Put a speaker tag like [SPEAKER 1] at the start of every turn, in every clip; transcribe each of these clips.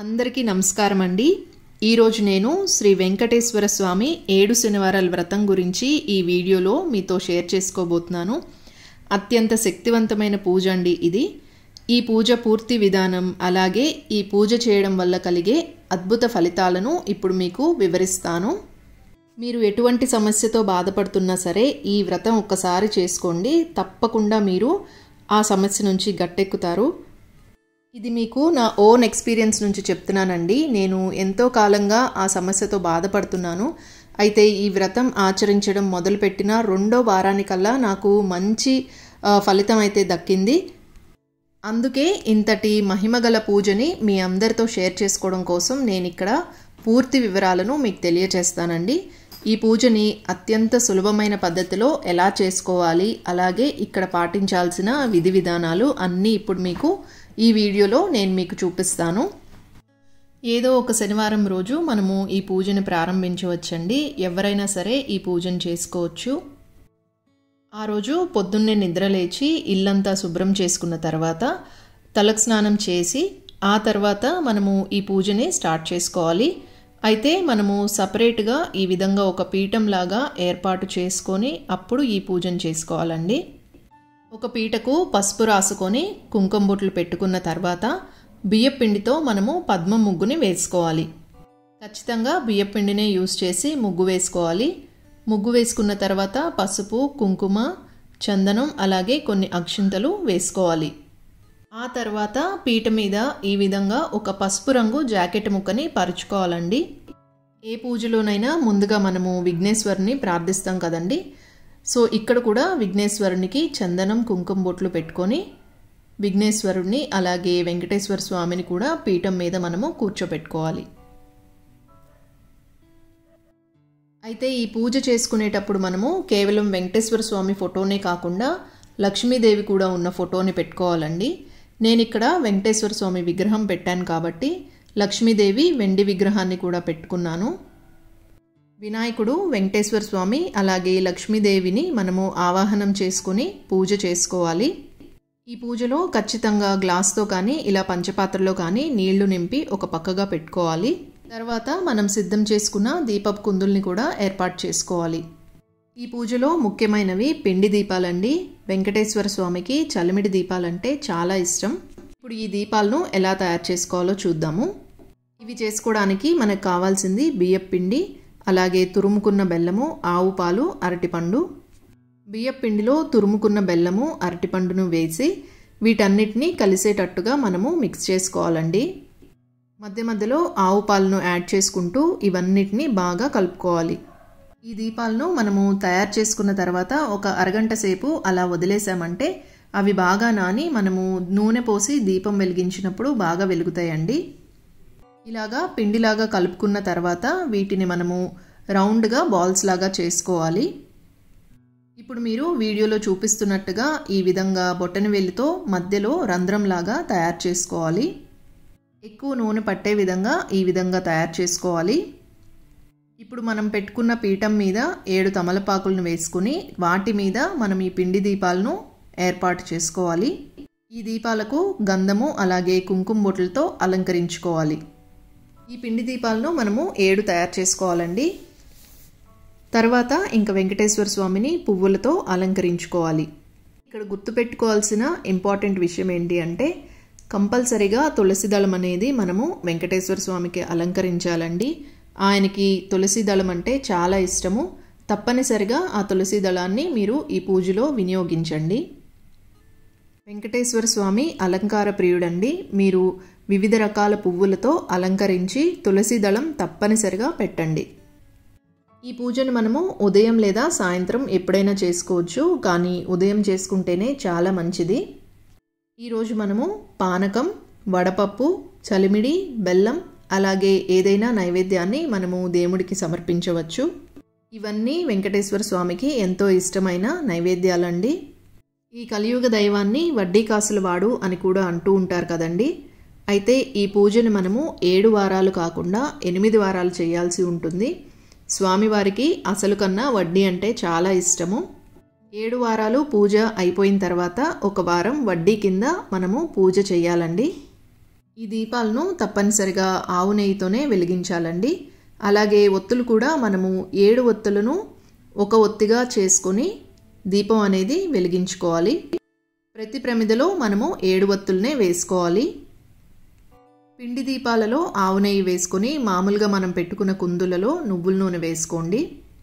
[SPEAKER 1] అందరికీ నమస్కారం అండి ఈరోజు నేను శ్రీ వెంకటేశ్వర స్వామి ఏడు శనివారాల వ్రతం గురించి ఈ వీడియోలో మీతో షేర్ చేసుకోబోతున్నాను. అత్యంత శక్తివంతమైన పూజ అండి ఇది. ఈ పూజ పూర్తి విధానం అలాగే ఈ పూజ చేయడం వల్ల కలిగే అద్భుత ఫలితాలను ఇప్పుడు మీకు వివరిస్తాను. మీరు ఎటువంటి సమస్యతో బాధపడుతున్నా సరే ఈ వ్రతం ఒక్కసారి చేసుకోండి. తప్పకుండా మీరు ఆ సమస్య నుంచి గట్టెక్కుతారు. ఇది మీకు నా ఓన్ ఎక్స్పీరియన్స్ నుంచి చెప్తున్నానండి. నేను ఎంతో కాలంగా ఆ సమస్యతో బాధపడుతున్నాను. అయితే ఈ వ్రతం ఆచరించడం మొదలుపెట్టిన రెండో వారానికల్లా నాకు మంచి ఫలితం అయితే దక్కింది. అందుకే ఇంతటి మహిమగల పూజని మీ అందరితో షేర్ చేసుకోవడం కోసం నేను ఇక్కడ పూర్తి వివరాలను మీకు తెలియచేస్తానండి ఈ పూజని అత్యంత సులభమైన పద్ధతిలో ఎలా చేసుకోవాలి అలాగే ఇక్కడ పాటించాల్సిన విధి విధానాలు అన్నీ ఇప్పుడు మీకు ఈ వీడియోలో నేను మీకు చూపిస్తాను. ఏదో ఒక శనివారం రోజు మనము ఈ పూజను ప్రారంభించవచ్చండి. ఎవరైనా సరే ఈ పూజను చేసుకోవచ్చు. ఆ రోజు పొద్దున్నే నిద్రలేచి ఇల్లంతా శుభ్రం చేసుకున్న తర్వాత తలకు స్నానం చేసి ఆ తర్వాత మనము ఈ పూజని స్టార్ట్ చేసుకోవాలి. అయితే మనము సపరేట్గా ఈ విధంగా ఒక పీఠంలాగా ఏర్పాటు చేసుకొని అప్పుడు ఈ పూజను చేసుకోవాలండి. ఒక పీటకు పసుపు రాసుకొని కుంకుమ బొట్లు పెట్టుకున్న తర్వాత బియ్యపిండితో మనము పద్మ ముగ్గుని వేసుకోవాలి. ఖచ్చితంగా బియ్యపిండినే యూజ్ చేసి ముగ్గు వేసుకోవాలి. ముగ్గు వేసుకున్న తర్వాత పసుపు కుంకుమ చందనం అలాగే కొన్ని అక్షింతలు వేసుకోవాలి. ఆ తర్వాత పీట మీద ఈ విధంగా ఒక పసుపు రంగు జాకెట్ ముక్కని పరుచుకోవాలండి. ఏ పూజలోనైనా ముందుగా మనము విఘ్నేశ్వరుని ప్రార్థిస్తాం కదండి. సో ఇక్కడ కూడా విఘ్నేశ్వరునికి చందనం కుంకుమ బొట్లు పెట్టుకొని విఘ్నేశ్వరుణ్ణి అలాగే వెంకటేశ్వర స్వామిని కూడా పీఠం మీద మనము కూర్చోపెట్టుకోవాలి. అయితే ఈ పూజ చేసుకునేటప్పుడు మనము కేవలం వెంకటేశ్వర స్వామి ఫోటోనే కాకుండా లక్ష్మీదేవి కూడా ఉన్న ఫోటోని పెట్టుకోవాలండి. నేను ఇక్కడ వెంకటేశ్వర స్వామి విగ్రహం పెట్టాను కాబట్టి లక్ష్మీదేవి వెండి విగ్రహాన్ని కూడా పెట్టుకున్నాను. వినాయకుడు వెంకటేశ్వర స్వామి అలాగే లక్ష్మీదేవిని మనము ఆవాహనం చేసుకుని పూజ చేసుకోవాలి. ఈ పూజలో ఖచ్చితంగా గ్లాస్తో కానీ ఇలా పంచపాత్రలో కానీ నీళ్ళు నింపి ఒక పక్కగా పెట్టుకోవాలి. తర్వాత మనం సిద్ధం చేసుకున్న దీపపు కుందుల్ని కూడా ఏర్పాటు చేసుకోవాలి. ఈ పూజలో ముఖ్యమైనవి పిండి దీపాలండి. వెంకటేశ్వర స్వామికి చలిమిడి దీపాలంటే చాలా ఇష్టం. ఇప్పుడు ఈ దీపాలను ఎలా తయారు చేసుకోవాలో చూద్దాము. ఇవి చేసుకోవడానికి మనకు కావాల్సింది బియ్యం పిండి అలాగే తురుముకున్న బెల్లము ఆవు పాలు అరటిపండు బియ్యపిండిలో తురుముకున్న బెల్లము అరటిపండును వేసి వీటన్నిటినీ కలిసేటట్టుగా మనము మిక్స్ చేసుకోవాలండి. మధ్య మధ్యలో ఆవు పాలను యాడ్ చేసుకుంటూ ఇవన్నిటిని బాగా కలుపుకోవాలి. ఈ దీపాలను మనము తయారు చేసుకున్న తర్వాత ఒక అరగంట సేపు అలా వదిలేసామంటే అవి బాగా నాని మనము నూనె పోసి దీపం వెలిగించినప్పుడు బాగా వెలుగుతాయండి. ఇలాగా పిండిలాగా కలుపుకున్న తర్వాత వీటిని మనము రౌండ్గా బాల్స్ లాగా చేసుకోవాలి. ఇప్పుడు మీరు వీడియోలో చూపిస్తున్నట్టుగా ఈ విధంగా బొట్టనవేలితో మధ్యలో రంధ్రంలాగా తయారు చేసుకోవాలి. ఎక్కువ నూనె పట్టే విధంగా ఈ విధంగా తయారు చేసుకోవాలి. ఇప్పుడు మనం పెట్టుకున్న పీఠం మీద ఏడు తమలపాకులను వేసుకుని వాటి మీద మనం ఈ పిండి దీపాలను ఏర్పాటు చేసుకోవాలి. ఈ దీపాలకు గంధము అలాగే కుంకుమ బొట్లతో అలంకరించుకోవాలి. ఈ పిండి దీపాలను మనము ఏడు తయారు చేసుకోవాలండి. తర్వాత ఇంకా వెంకటేశ్వర స్వామిని పువ్వులతో అలంకరించుకోవాలి. ఇక్కడ గుర్తుపెట్టుకోవాల్సిన ఇంపార్టెంట్ విషయం ఏంటి అంటే కంపల్సరిగా తులసి దళం అనేది మనము వెంకటేశ్వర స్వామికి అలంకరించాలండి. ఆయనకి తులసి దళం అంటే చాలా ఇష్టము. తప్పనిసరిగా ఆ తులసి దళాన్ని మీరు ఈ పూజలో వినియోగించండి. వెంకటేశ్వర స్వామి అలంకార ప్రియుడండి. మీరు వివిధ రకాల పువ్వులతో అలంకరించి తులసి దళం తప్పనిసరిగా పెట్టండి. ఈ పూజను మనము ఉదయం లేదా సాయంత్రం ఎప్పుడైనా చేసుకోవచ్చు కానీ ఉదయం చేసుకుంటేనే చాలా మంచిది. ఈరోజు మనము పానకం వడపప్పు చలిమిడి బెల్లం అలాగే ఏదైనా నైవేద్యాన్ని మనము దేవుడికి సమర్పించవచ్చు. ఇవన్నీ వెంకటేశ్వర స్వామికి ఎంతో ఇష్టమైన నైవేద్యాలండి. ఈ కలియుగ దైవాన్ని వడ్డీ కాసుల వాడు అని కూడా అంటూ ఉంటారు కదండీ. అయితే ఈ పూజను మనము ఏడు వారాలు కాకుండా ఎనిమిది వారాలు చేయాల్సి ఉంటుంది. స్వామివారికి అసలు కన్నా వడ్డీ అంటే చాలా ఇష్టము. ఏడు వారాలు పూజ అయిపోయిన తర్వాత ఒక వారం వడ్డీ కింద మనము పూజ చేయాలండి. ఈ దీపాలను తప్పనిసరిగా ఆవు నెయ్యితోనే వెలిగించాలండి. అలాగే ఒత్తులు కూడా మనము ఏడు ఒత్తులను ఒక ఒత్తిగా చేసుకొని దీపం అనేది వెలిగించుకోవాలి. ప్రతి ప్రమిదలో మనము ఏడు ఒత్తులనే వేసుకోవాలి. పిండి దీపాలలో ఆవు నెయ్యి వేసుకొని మామూలుగా మనం పెట్టుకున్న కుందులలో నువ్వుల నూనె వేసుకోండి.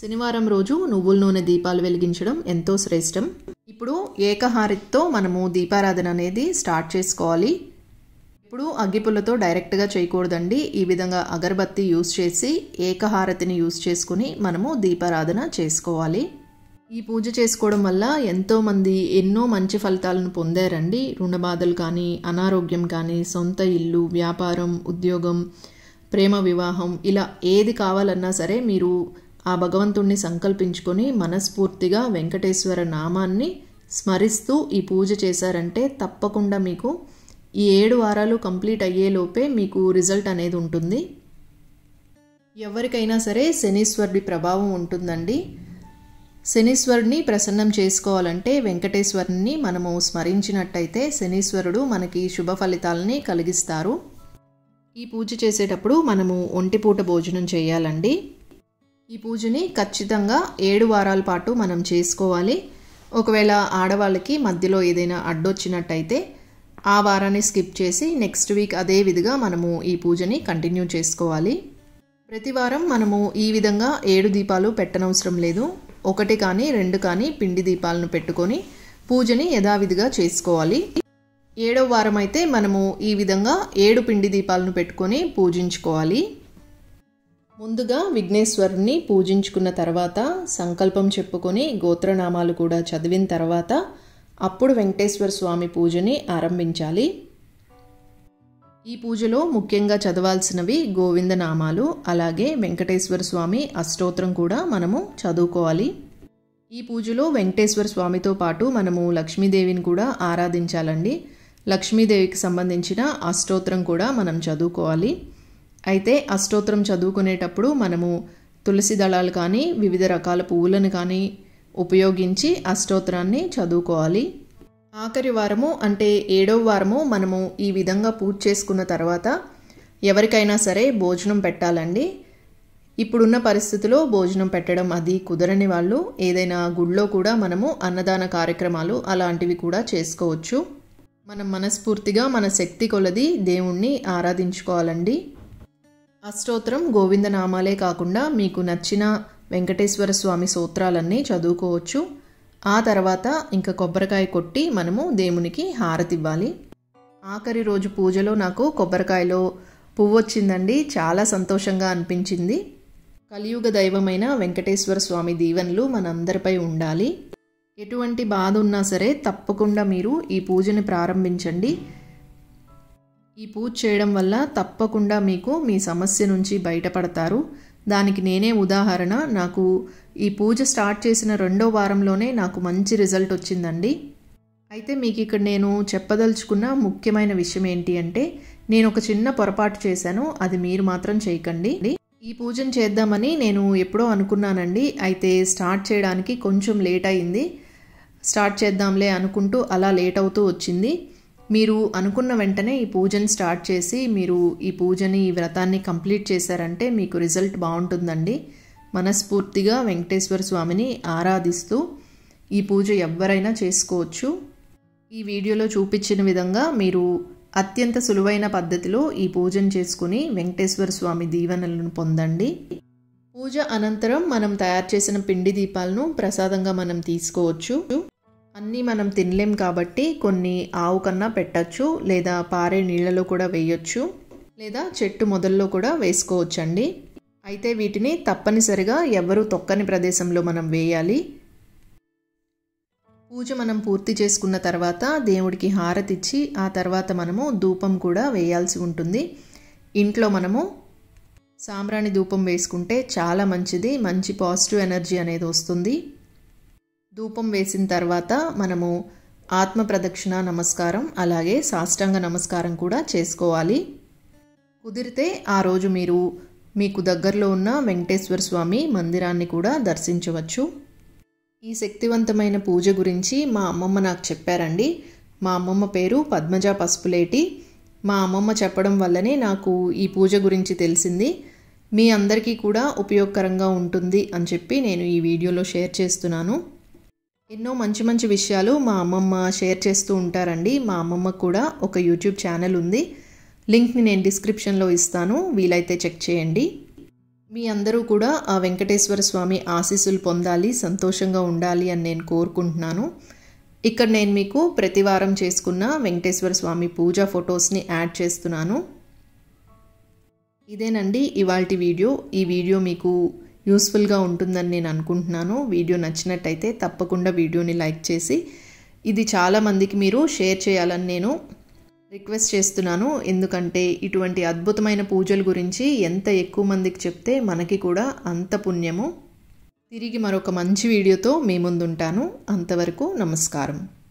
[SPEAKER 1] శనివారం రోజు నువ్వుల నూనె దీపాలు వెలిగించడం ఎంతో శ్రేష్టం. ఇప్పుడు ఏకహారితో మనము దీపారాధన అనేది స్టార్ట్ చేసుకోవాలి. ఇప్పుడు అగ్గిపుల్లతో డైరెక్ట్గా చేయకూడదండి. ఈ విధంగా అగరబత్తి యూస్ చేసి ఏకహారతిని యూస్ చేసుకుని మనము దీపారాధన చేసుకోవాలి. ఈ పూజ చేసుకోవడం వల్ల ఎంతోమంది ఎన్నో మంచి ఫలితాలను పొందారండి. రుణబాధలు కానీ అనారోగ్యం కానీ సొంత ఇల్లు వ్యాపారం ఉద్యోగం ప్రేమ వివాహం ఇలా ఏది కావాలన్నా సరే మీరు ఆ భగవంతుణ్ణి సంకల్పించుకొని మనస్ఫూర్తిగా వెంకటేశ్వర నామాన్ని స్మరిస్తూ ఈ పూజ చేశారంటే తప్పకుండా మీకు ఈ ఏడు వారాలు కంప్లీట్ అయ్యేలోపే మీకు రిజల్ట్ అనేది ఉంటుంది. ఎవరికైనా సరే శనీశ్వరుడి ప్రభావం ఉంటుందండి. శనీశ్వరుడిని ప్రసన్నం చేసుకోవాలంటే వెంకటేశ్వరుని మనము స్మరించినట్టయితే శనీశ్వరుడు మనకి శుభ ఫలితాలని కలిగిస్తారు. ఈ పూజ చేసేటప్పుడు మనము ఒంటిపూట భోజనం చేయాలండి. ఈ పూజని ఖచ్చితంగా ఏడు వారాల పాటు మనం చేసుకోవాలి. ఒకవేళ ఆడవాళ్ళకి మధ్యలో ఏదైనా అడ్డొచ్చినట్టయితే ఆ వారాన్ని స్కిప్ చేసి నెక్స్ట్ వీక్ అదే విధిగా మనము ఈ పూజని కంటిన్యూ చేసుకోవాలి. ప్రతి వారం మనము ఈ విధంగా ఏడు దీపాలు పెట్టనవసరం లేదు. ఒకటి కానీ రెండు కానీ పిండి దీపాలను పెట్టుకొని పూజని యథావిధిగా చేసుకోవాలి. ఏడవ వారం అయితే మనము ఈ విధంగా ఏడు పిండి దీపాలను పెట్టుకొని పూజించుకోవాలి. ముందుగా విఘ్నేశ్వరుని పూజించుకున్న తర్వాత సంకల్పం చెప్పుకొని గోత్రనామాలు కూడా చదివిన తర్వాత అప్పుడు వెంకటేశ్వర స్వామి పూజని ఆరంభించాలి. ఈ పూజలో ముఖ్యంగా చదవాల్సినవి గోవింద నామాలు అలాగే వెంకటేశ్వర స్వామి అష్టోత్రం కూడా మనము చదువుకోవాలి. ఈ పూజలో వెంకటేశ్వర స్వామితో పాటు మనము లక్ష్మీదేవిని కూడా ఆరాధించాలండి. లక్ష్మీదేవికి సంబంధించిన అష్టోత్రం కూడా మనం చదువుకోవాలి. అయితే అష్టోత్రం చదువుకునేటప్పుడు మనము తులసి దళాలు కానీ వివిధ రకాల పువ్వులను కానీ ఉపయోగించి అష్టోత్రాన్ని చదువుకోవాలి. ఆఖరి వారము అంటే ఏడవ వారము మనము ఈ విధంగా పూజ చేసుకున్న తర్వాత ఎవరికైనా సరే భోజనం పెట్టాలండి. ఇప్పుడున్న పరిస్థితిలో భోజనం పెట్టడం అది కుదరని వాళ్ళు ఏదైనా గుళ్ళో కూడా మనము అన్నదాన కార్యక్రమాలు అలాంటివి కూడా చేసుకోవచ్చు. మనం మనస్ఫూర్తిగా మన శక్తి కొలది దేవుణ్ణి ఆరాధించుకోవాలండి. అష్టోత్తరం గోవిందనామాలే కాకుండా మీకు నచ్చిన వెంకటేశ్వర స్వామి సూత్రాలన్నీ చదువుకోవచ్చు. ఆ తర్వాత ఇంకా కొబ్బరికాయ కొట్టి మనము దేవునికి హారతి ఇవ్వాలి ఆఖరి రోజు పూజలో నాకు కొబ్బరికాయలో పువ్వు వచ్చిందండి. చాలా సంతోషంగా అనిపించింది. కలియుగ దైవమైన వెంకటేశ్వర స్వామి దీవెనలు మనందరిపై ఉండాలి. ఎటువంటి బాధ ఉన్నా సరే తప్పకుండా మీరు ఈ పూజని ప్రారంభించండి. ఈ పూజ చేయడం వల్ల తప్పకుండా మీకు మీ సమస్య నుంచి బయటపడతారు. దానికి నేనే ఉదాహరణ. నాకు ఈ పూజ స్టార్ట్ చేసిన రెండో వారంలోనే నాకు మంచి రిజల్ట్ వచ్చిందండి. అయితే మీకు ఇక్కడ నేను చెప్పదలుచుకున్న ముఖ్యమైన విషయం ఏంటి అంటే నేను ఒక చిన్న పొరపాటు చేశాను. అది మీరు మాత్రం చేయకండి. ఈ పూజను చేద్దామని నేను ఎప్పుడో అనుకున్నానండి. అయితే స్టార్ట్ చేయడానికి కొంచెం లేట్ అయింది. స్టార్ట్ చేద్దాంలే అనుకుంటూ అలా లేట్ అవుతూ వచ్చింది. మీరు అనుకున్న వెంటనే ఈ పూజని స్టార్ట్ చేసి మీరు ఈ పూజని ఈ వ్రతాన్ని కంప్లీట్ చేశారంటే మీకు రిజల్ట్ బాగుంటుందండి. మనస్ఫూర్తిగా వెంకటేశ్వర స్వామిని ఆరాధిస్తూ ఈ పూజ ఎవరైనా చేసుకోవచ్చు. ఈ వీడియోలో చూపించిన విధంగా మీరు అత్యంత సులువైన పద్ధతిలో ఈ పూజను చేసుకుని వెంకటేశ్వర స్వామి దీవెనలను పొందండి. పూజ అనంతరం మనం తయారు చేసిన పిండి దీపాలను ప్రసాదంగా మనం తీసుకోవచ్చు. అన్నీ మనం తినలేం కాబట్టి కొన్ని ఆవు కన్నా పెట్టచ్చు లేదా పారే నీళ్ళలో కూడా వేయొచ్చు లేదా చెట్టు మొదల్లో కూడా వేసుకోవచ్చండి. అయితే వీటిని తప్పనిసరిగా ఎవరు తొక్కని ప్రదేశంలో మనం వేయాలి. పూజ మనం పూర్తి చేసుకున్న తర్వాత దేవుడికి హారతిచ్చి ఆ తర్వాత మనము ధూపం కూడా వేయాల్సి ఉంటుంది. ఇంట్లో మనము సాంబ్రాణి ధూపం వేసుకుంటే చాలా మంచిది మంచి పాజిటివ్ ఎనర్జీ అనేది వస్తుంది. ధూపం వేసిన తర్వాత మనము ఆత్మ ప్రదక్షిణ నమస్కారం అలాగే సాష్టాంగ నమస్కారం కూడా చేసుకోవాలి. కుదిరితే ఆ రోజు మీరు మీకు దగ్గరలో ఉన్న వెంకటేశ్వర స్వామి మందిరాన్ని కూడా దర్శించవచ్చు. ఈ శక్తివంతమైన పూజ గురించి మా అమ్మమ్మ నాకు చెప్పారండి. మా అమ్మమ్మ పేరు పద్మజ పసుపులేటి. మా అమ్మమ్మ చెప్పడం వల్లనే నాకు ఈ పూజ గురించి తెలిసింది. మీ అందరికీ కూడా ఉపయోగకరంగా ఉంటుంది అని చెప్పి నేను ఈ వీడియోలో షేర్ చేస్తున్నాను. ఎన్నో మంచి మంచి విషయాలు మా అమ్మమ్మ షేర్ చేస్తూ ఉంటారండి. మా అమ్మమ్మ కూడా ఒక యూట్యూబ్ ఛానల్ ఉంది. లింక్ని నేను డిస్క్రిప్షన్లో ఇస్తాను. వీలైతే చెక్ చేయండి. మీ అందరూ కూడా ఆ వెంకటేశ్వర స్వామి ఆశీస్సులు పొందాలి సంతోషంగా ఉండాలి అని నేను కోరుకుంటున్నాను. ఇక్కడ నేను మీకు ప్రతి వారం చేసుకున్న వెంకటేశ్వర స్వామి పూజా ఫొటోస్ని యాడ్ చేస్తున్నాను. ఇదేనండి ఇవాళ వీడియో. ఈ వీడియో మీకు యూస్ఫుల్గా ఉంటుందని నేను అనుకుంటున్నాను. వీడియో నచ్చినట్టయితే తప్పకుండా వీడియోని లైక్ చేసి ఇది చాలామందికి మీరు షేర్ చేయాలని నేను రిక్వెస్ట్ చేస్తున్నాను. ఎందుకంటే ఇటువంటి అద్భుతమైన పూజల గురించి ఎంత ఎక్కువ మందికి చెప్తే మనకి కూడా అంత పుణ్యము. తిరిగి మరొక మంచి వీడియోతో మీ ముందుంటాను. అంతవరకు నమస్కారం.